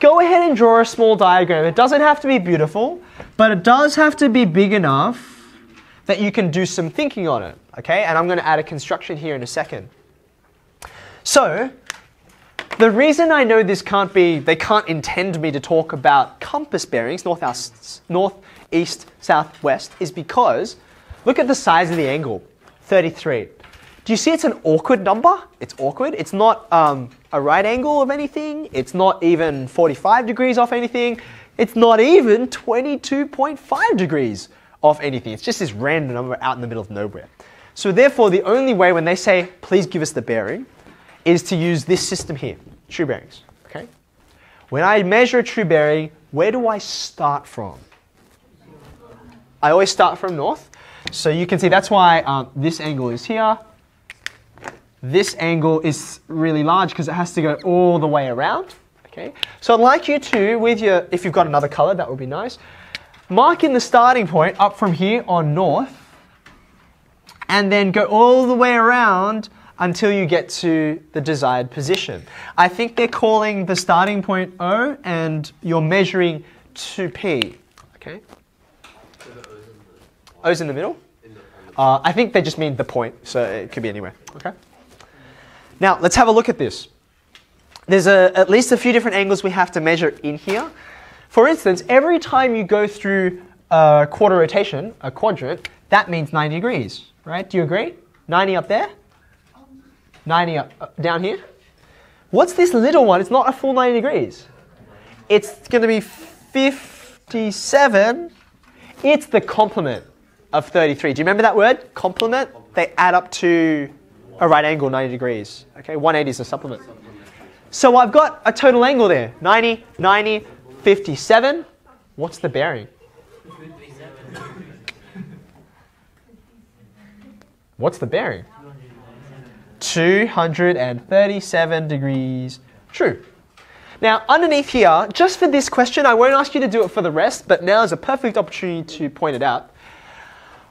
go ahead and draw a small diagram. It doesn't have to be beautiful, but it does have to be big enough that you can do some thinking on it. Okay, and I'm going to add a construction here in a second. So, the reason I know this can't be, they can't intend me to talk about compass bearings, north, north, east, south, west, is because look at the size of the angle, 33. Do you see it's an awkward number? It's awkward. It's not um, a right angle of anything. It's not even 45 degrees off anything. It's not even 22.5 degrees off anything. It's just this random number out in the middle of nowhere. So therefore, the only way when they say, please give us the bearing, is to use this system here, true bearings. Okay? When I measure a true bearing, where do I start from? I always start from north. So you can see that's why um, this angle is here. This angle is really large because it has to go all the way around. Okay. So I'd like you to, with your, if you've got another color, that would be nice. Mark in the starting point up from here on north, and then go all the way around until you get to the desired position. I think they're calling the starting point O and you're measuring 2P. Okay? O's in the middle? Uh, I think they just mean the point, so it could be anywhere. Okay? Now, let's have a look at this. There's a, at least a few different angles we have to measure in here. For instance, every time you go through a quarter rotation, a quadrant, that means 90 degrees, right? Do you agree? 90 up there? 90 up, uh, down here. What's this little one? It's not a full 90 degrees. It's going to be 57. It's the complement of 33. Do you remember that word? Complement? They add up to a right angle 90 degrees. Okay, 180 is a supplement. So I've got a total angle there. 90, 90, 57. What's the bearing? What's the bearing? 237 degrees true. Now, underneath here, just for this question, I won't ask you to do it for the rest, but now is a perfect opportunity to point it out.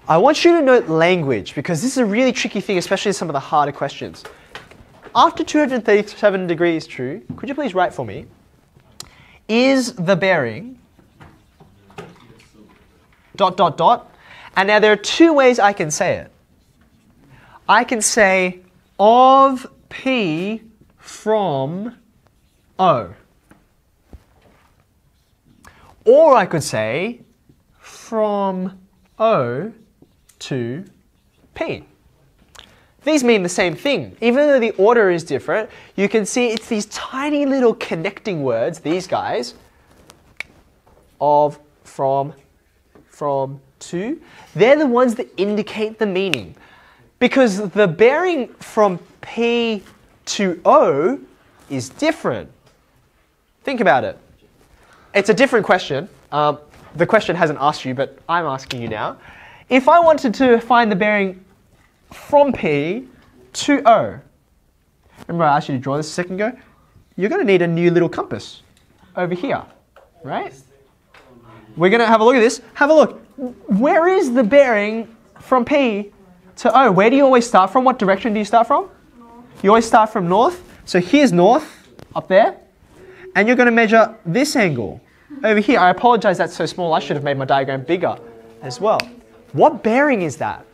I want you to note language because this is a really tricky thing, especially some of the harder questions. After 237 degrees true, could you please write for me? Is the bearing dot dot dot? And now there are two ways I can say it. I can say of P from O. Or I could say from O to P. These mean the same thing. Even though the order is different, you can see it's these tiny little connecting words, these guys, of, from, from, to. They're the ones that indicate the meaning. Because the bearing from P to O is different. Think about it. It's a different question. Um, the question hasn't asked you, but I'm asking you now. If I wanted to find the bearing from P to O, remember I asked you to draw this a second ago? You're going to need a new little compass over here, right? We're going to have a look at this. Have a look. Where is the bearing from P to O. Where do you always start from? What direction do you start from? You always start from north. So here's north, up there. And you're going to measure this angle over here. I apologize that's so small. I should have made my diagram bigger as well. What bearing is that?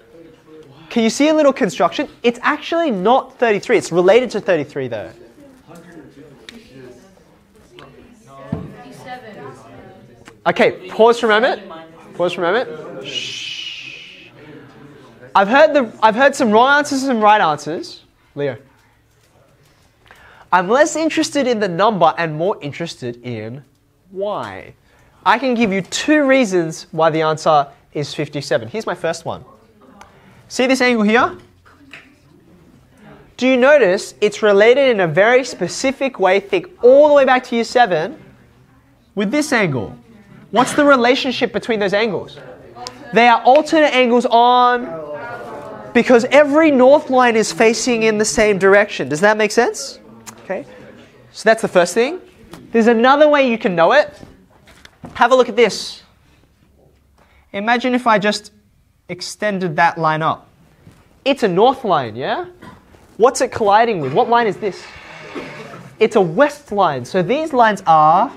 Can you see a little construction? It's actually not 33. It's related to 33 though. Okay, pause for a moment. Pause for a moment. Shh. I've heard, the, I've heard some wrong answers and some right answers. Leo. I'm less interested in the number and more interested in why. I can give you two reasons why the answer is 57. Here's my first one. See this angle here? Do you notice it's related in a very specific way, think all the way back to year 7, with this angle? What's the relationship between those angles? They are alternate angles on because every north line is facing in the same direction. Does that make sense? Okay. So that's the first thing. There's another way you can know it. Have a look at this. Imagine if I just extended that line up. It's a north line, yeah? What's it colliding with? What line is this? It's a west line. So these lines are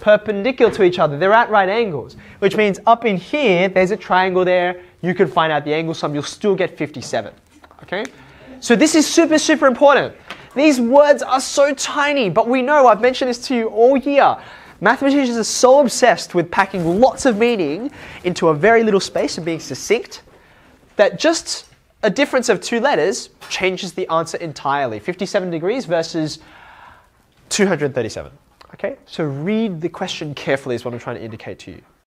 perpendicular to each other. They're at right angles, which means up in here, there's a triangle there. You can find out the angle sum. You'll still get 57. Okay? So this is super, super important. These words are so tiny, but we know, I've mentioned this to you all year. Mathematicians are so obsessed with packing lots of meaning into a very little space and being succinct that just a difference of two letters changes the answer entirely. 57 degrees versus 237. Okay, so read the question carefully is what I'm trying to indicate to you.